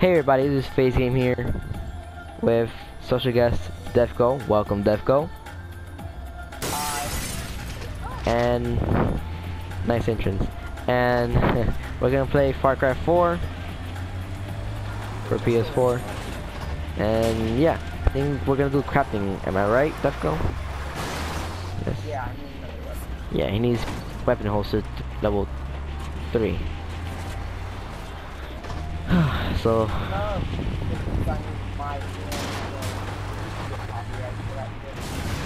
Hey everybody, this is FaZe Game here with social guest Defco. Welcome Defco. And nice entrance. And we're gonna play Far Cry 4 for PS4. And yeah, I think we're gonna do crafting. Am I right, Defco? Yes. Yeah, I need another weapon. Yeah, he needs weapon holster level three. so No, because I need my copyright for that shit.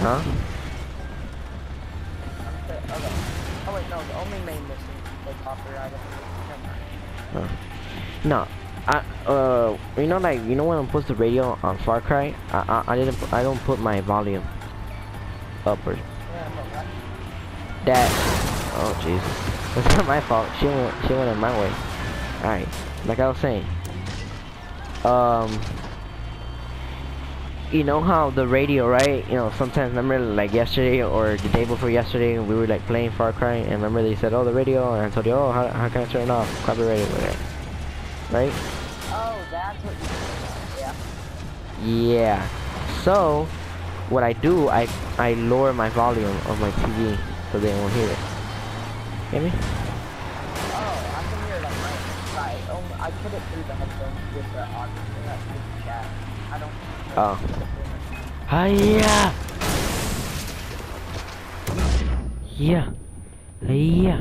huh? Oh wait, no, the only main mission is copyright. Mind. No, I uh, you know like you know when I put the radio on Far Cry, I I, I didn't I don't put my volume upward. Yeah, no, that, oh Jesus, that's not my fault. She went she went in my way. All right, like I was saying. Um, you know how the radio, right? You know sometimes remember like yesterday or the day before yesterday we were like playing Far Cry and remember they said oh the radio and I told you oh how, how can I turn it off? Copyright over there, right? oh, that's what you. Yeah. Yeah. So, what I do, I I lower my volume of my TV so they won't hear it. Hear me? I put it through the headphones with the audio. With chat. I don't. Oh. Hiya! Yeah. Hiya.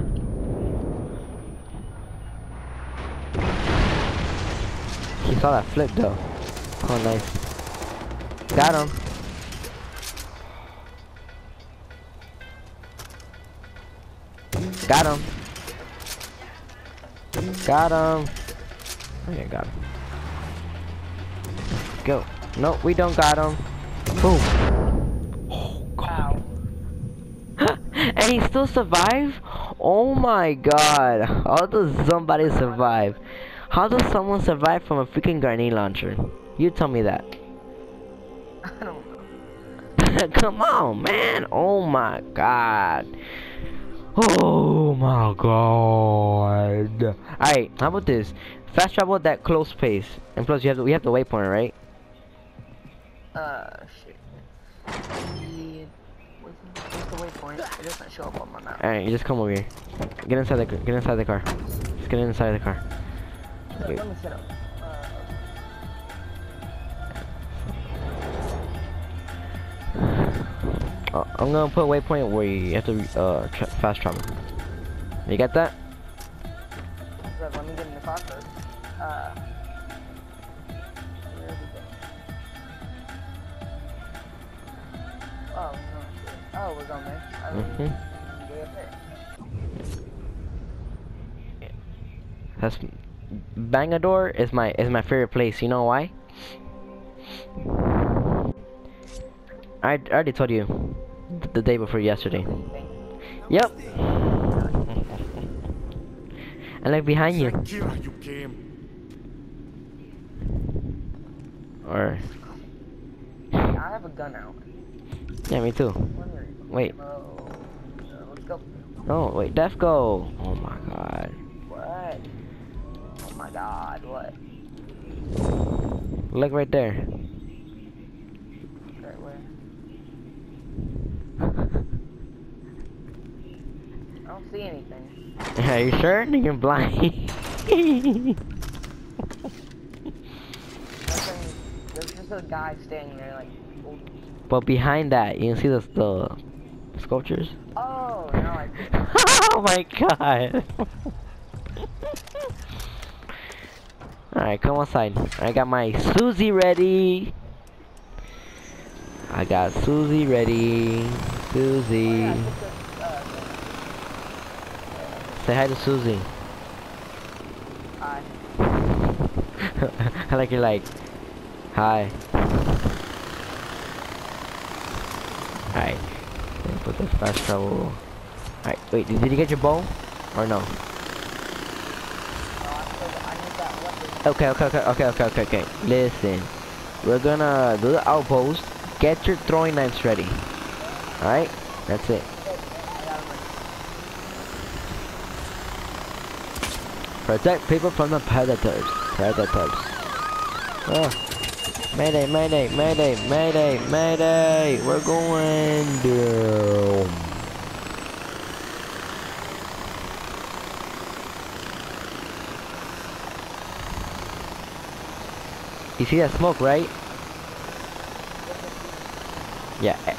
He saw that flip though. Oh, nice. Got him. Got him. Got him. Oh, yeah, got him. Go. No, we don't got him. Boom. Oh, God. And he still survived? Oh my god. How does somebody survive? How does someone survive from a freaking grenade launcher? You tell me that. I don't know. Come on, man. Oh my god. Oh my god. Alright, how about this? Fast travel at that close pace. And plus you have the, we have the waypoint, right? Uh, shit. The, what's, the waypoint? It doesn't show up on my map. Alright, you just come over here. Get inside the get inside the car. Just get inside the car. Let, Wait. Uh, I'm gonna put a waypoint where you have to uh tra fast travel. You get that? let me get in the car first. Uh? Oh, no. Oh, we're going there. I Mhm. Way up there. That's Bangalore is my is my favorite place. You know why? I, I already told you the day before yesterday. Yep. And like behind you, you came. or I have a gun out. yeah, me too. Where- Wait. Oh, wait, let's go. Oh wait, Defco. Oh my god. What? Oh my god, what? Look right there. Right where? I don't see anything. Are you sure? You're blind. There's just a guy standing there like. but behind that, you can see the the sculptures. Oh, now I. oh my god. Alright, come outside. I got my Susie ready. I got Susie ready. Susie. Oh, yeah, I took the, uh, Say hi to Susie. hi. I like you're like, hi. Alright. Put this fast travel. Alright, wait, did, you get your bow? Or no? No, I said I need that weapon. Okay, okay, okay, okay, okay, okay, okay. Listen. We're gonna do the outpost. Get your throwing knives ready. Alright? That's it. I got him. Protect people from the predators. Predators. Oh. Mayday, mayday, mayday, mayday, mayday. We're going down. You see that smoke, right? Yeah, eh,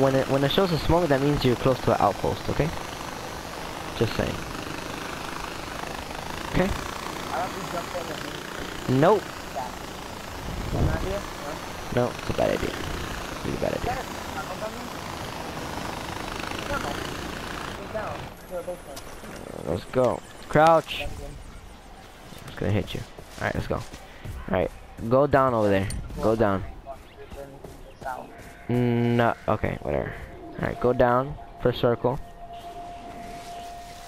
when it when it shows the smoke, that means you're close to an outpost. Okay. Just saying. Okay. I thought we jumped in and Nope. No? It's a bad idea. It's a bad idea. Let's go. Crouch. It's gonna hit you. Alright, let's go. Alright, go down over there. Go down. No, okay, whatever. Alright, go down. First circle.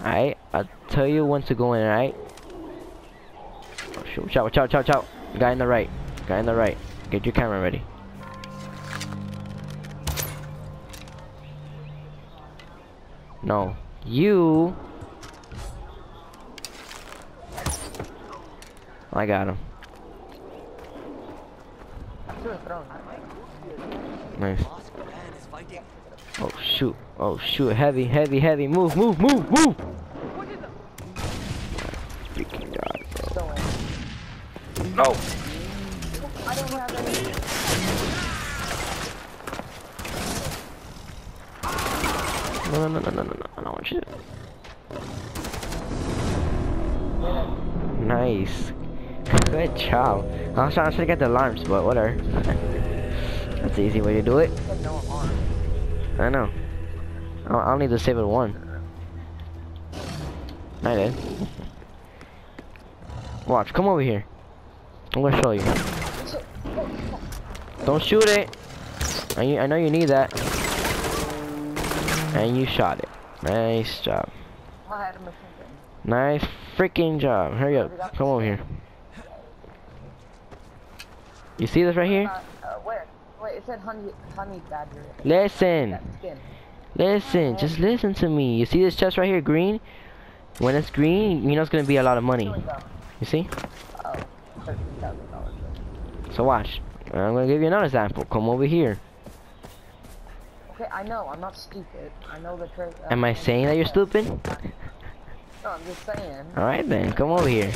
Alright, I'll tell you when to go in, alright? Watch out, watch out, watch out. Guy in the right. Guy in the right. Get your camera ready. No. You. I got him. Nice. Oh shoot. Oh shoot. Heavy, heavy, heavy. Move, move, move, move! Freaking god, Still No! I don't have any. No, no, no, no, no, no. I don't want you to. Nice. Good job. I was trying to get the alarms, but whatever. That's the easy way to do it. I know. I'll, I'll need to save it one. I did. Watch, come over here. I'm gonna show you. Don't shoot it. I, I know you need that. And you shot it. Nice job. I had a machine gun. Nice freaking job. Hurry up. Come over here. You see this right here? Uh, uh, where? Wait, it said honey, honey badger. Listen. Listen. Just listen to me. You see this chest right here, green? When it's green, you know it's gonna be a lot of money. You see? Oh, thirteen thousand dollars. So watch. I'm gonna give you another example. Come over here. Okay, I know. I'm not stupid. I know the trick. uh, Am I saying that you're stupid? No, I'm just saying. Alright then, come over here.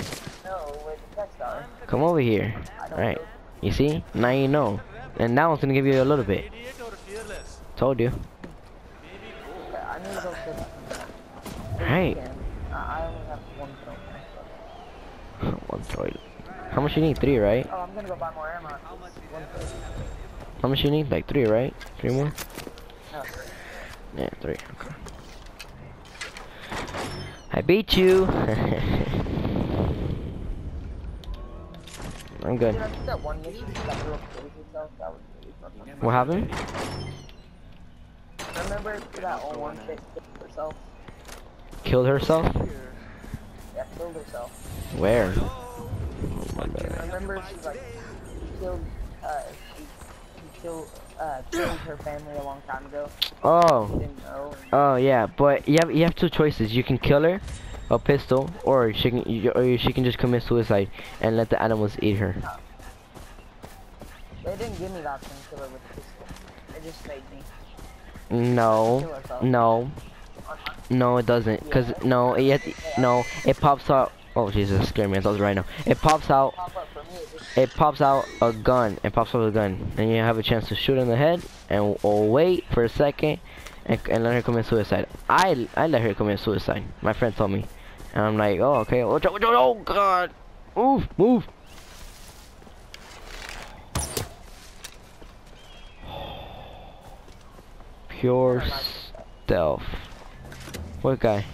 No, where the text are. Come over here. Alright. You see? Now you know. And that one's gonna give you a little bit. Told you. Okay, I need to go sit. Alright. I only have one throw. One. How much you need? Three, right? Oh, I'm gonna go buy more ammo. How much you need? Like three, right? Three more? No, three. Yeah, three. Okay. I beat you. I'm good. Dude, I did that one mission that real kills yourself. That was really fucking. What happened? Remember that old one chick killed herself? Killed herself? Yeah, killed herself. Where? Oh god. Remember she like killed uh she, she killed uh killed her family a long time ago. Oh. didn't know. and- Oh yeah, but you have you have two choices. You can kill her, a pistol, or she can you, or she can just commit suicide and let the animals eat her. They didn't give me the option to kill her with a pistol. They just made me No, no, no, it doesn't. Cause no, it no, it pops out. Oh Jesus, scare me! I thought it was right now. It pops out. It pops out a gun. It pops out a gun, and you have a chance to shoot in the head and wait for a second and, and let her commit suicide. I I let her commit suicide. My friend told me, and I'm like, oh okay, oh, out, oh god, move, move. Pure stealth. What guy?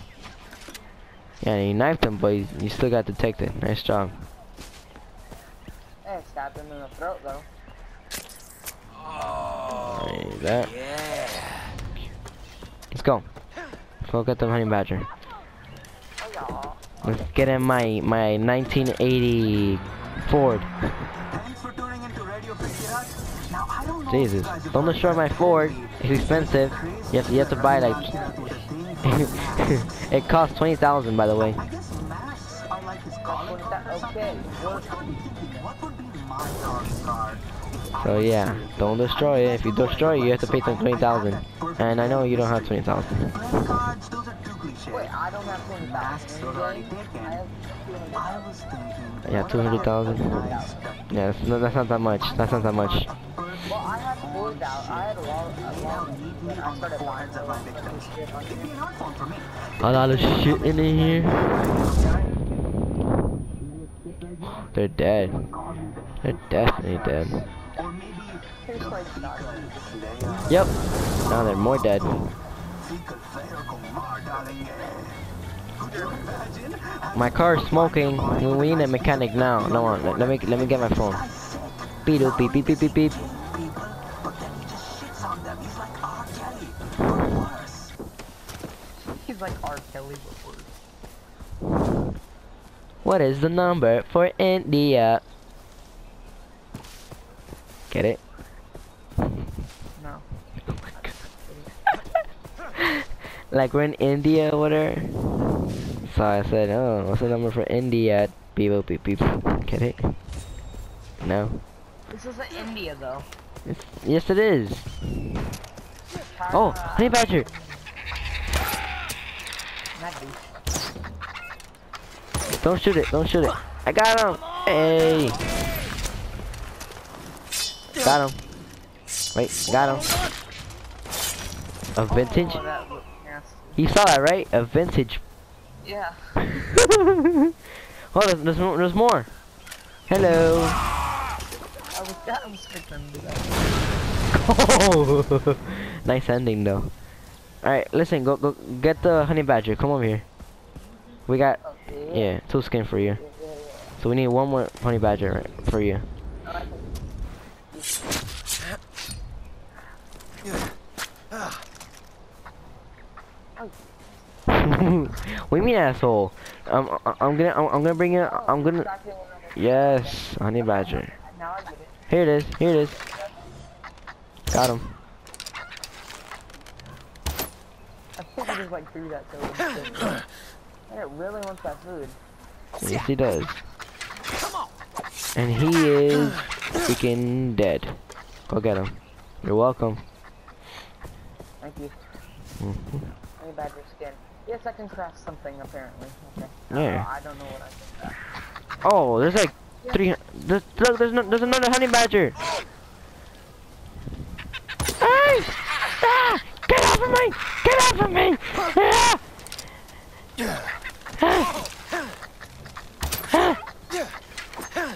Yeah, he knifed him, but he, he still got detected. Nice job. eh, stabbed him in the throat though. Like that. Let's go. Let's go get the honey badger. Oh. Let's get in my my 1980 Ford. Thanks for tuning into Radio Free Kyrat. Now, I don't know Jesus, if you guys have don't destroy my Ford. the It's expensive. You have to, you have to buy like. it costs 20,000 by the way. So yeah, don't destroy it. If you destroy it, you have to pay them 20,000. And I know you don't have 20,000. Yeah, 200,000. Yeah, that's, no, that's not that much. That's not that much. Had 4,000. I had a lot, a when I started my victims. It'd be an art form for me. A lot of shit in here. They're dead. They're definitely dead. Yep. Now they're more dead. My car is smoking. We need a mechanic now. No. Let, me let me get my phone. Beep beep beep beep beep beep. He's like R. Kelly, but worse. What is the number for India? Get it? No. Oh like we're in India or whatever. So I said, oh, what's the number for India? Beep boop, beep beep. Get it? No. This isn't India, though. It's, yes, it is. Oh, honey badger. Don't shoot it. Don't shoot it. I got him. Hey. Got him. Wait, got him. A vintage. Oh, nasty. You saw that, right? A vintage. Yeah. oh, there's, there's, more- there's more. Hello. I was, I was expecting to do that. Oh, nice ending though. All right, listen, go go get the honey badger. Come over here. We got Okay. yeah two skin for you. Yeah, yeah, yeah. So we need one more honey badger right, for you. I what do you mean asshole? Um, I- I'm gonna I'm, I'm gonna bring you. I'm gonna I'm- yes honey badger. Now I get it. Here it is. Here it is. Got him. I think I just like threw that so And it really wants that food. Yes, he does. Come on And he is freaking dead. Go get him. You're welcome. Thank you. Mhm. Any badger skin. Yes, I can craft something apparently. Okay. Yeah. Uh, I don't know what I did. Oh, there's like three. There's, look, there's no, there's another honey badger. Hey! Ah! Get off of me! Get off of me! Ah! Ah! Ah!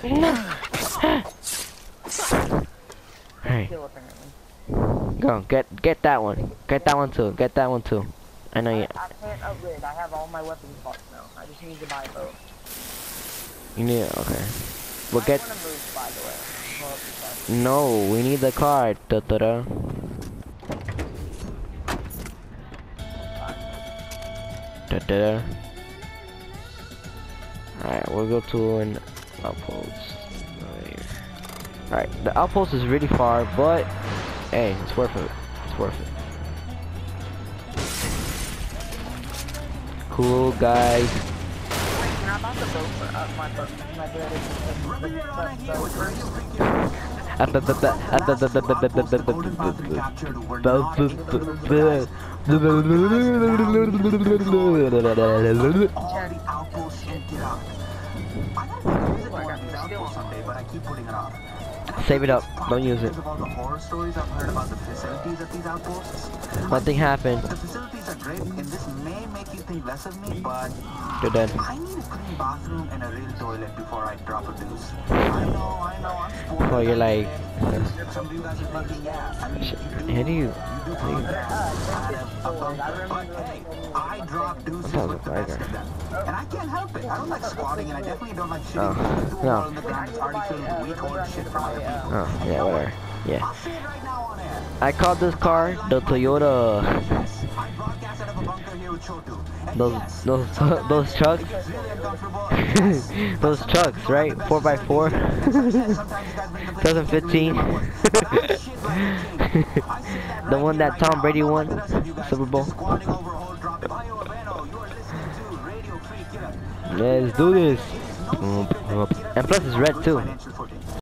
No! Hey, Kill apparently. go get get that one. Get that one too. Get that one too. I know you. I can't upgrade. I have all my weapons bought now. I just need to buy a bow. You need okay. Well, I get move, by the way. Pull up the side. no. We need the card. Da da da. Da da. Alright, we'll go to an outpost. Alright, the outpost is really far, but hey, it's worth it. It's worth it. Cool guys. Save it up. Don't use it. Nothing happened. The facilities are great, and this may make you think less of me, but You're dead. I need a clean bathroom and a real toilet before I drop a deuce. I know, I know, I'm spoiled. Oh, you're like- Some of you guys are thinking, yeah, I mean, you do, How do you? you do How do you? that out this of is a spoiled. I bunker. But hey, I drop deuces with the best of them. And I can't help it. I don't like squatting, and I definitely don't like Oh, shitting a no. the ground that's already with weak old shit from other people. Oh, yeah, whatever. Yeah. I'll say it right now on air. I called this car the Toyota. Those those those trucks. those trucks, right? 4x4. 2015. the one that Tom Brady won Super Bowl. Let's do this. Mm, mm. And plus it's red too.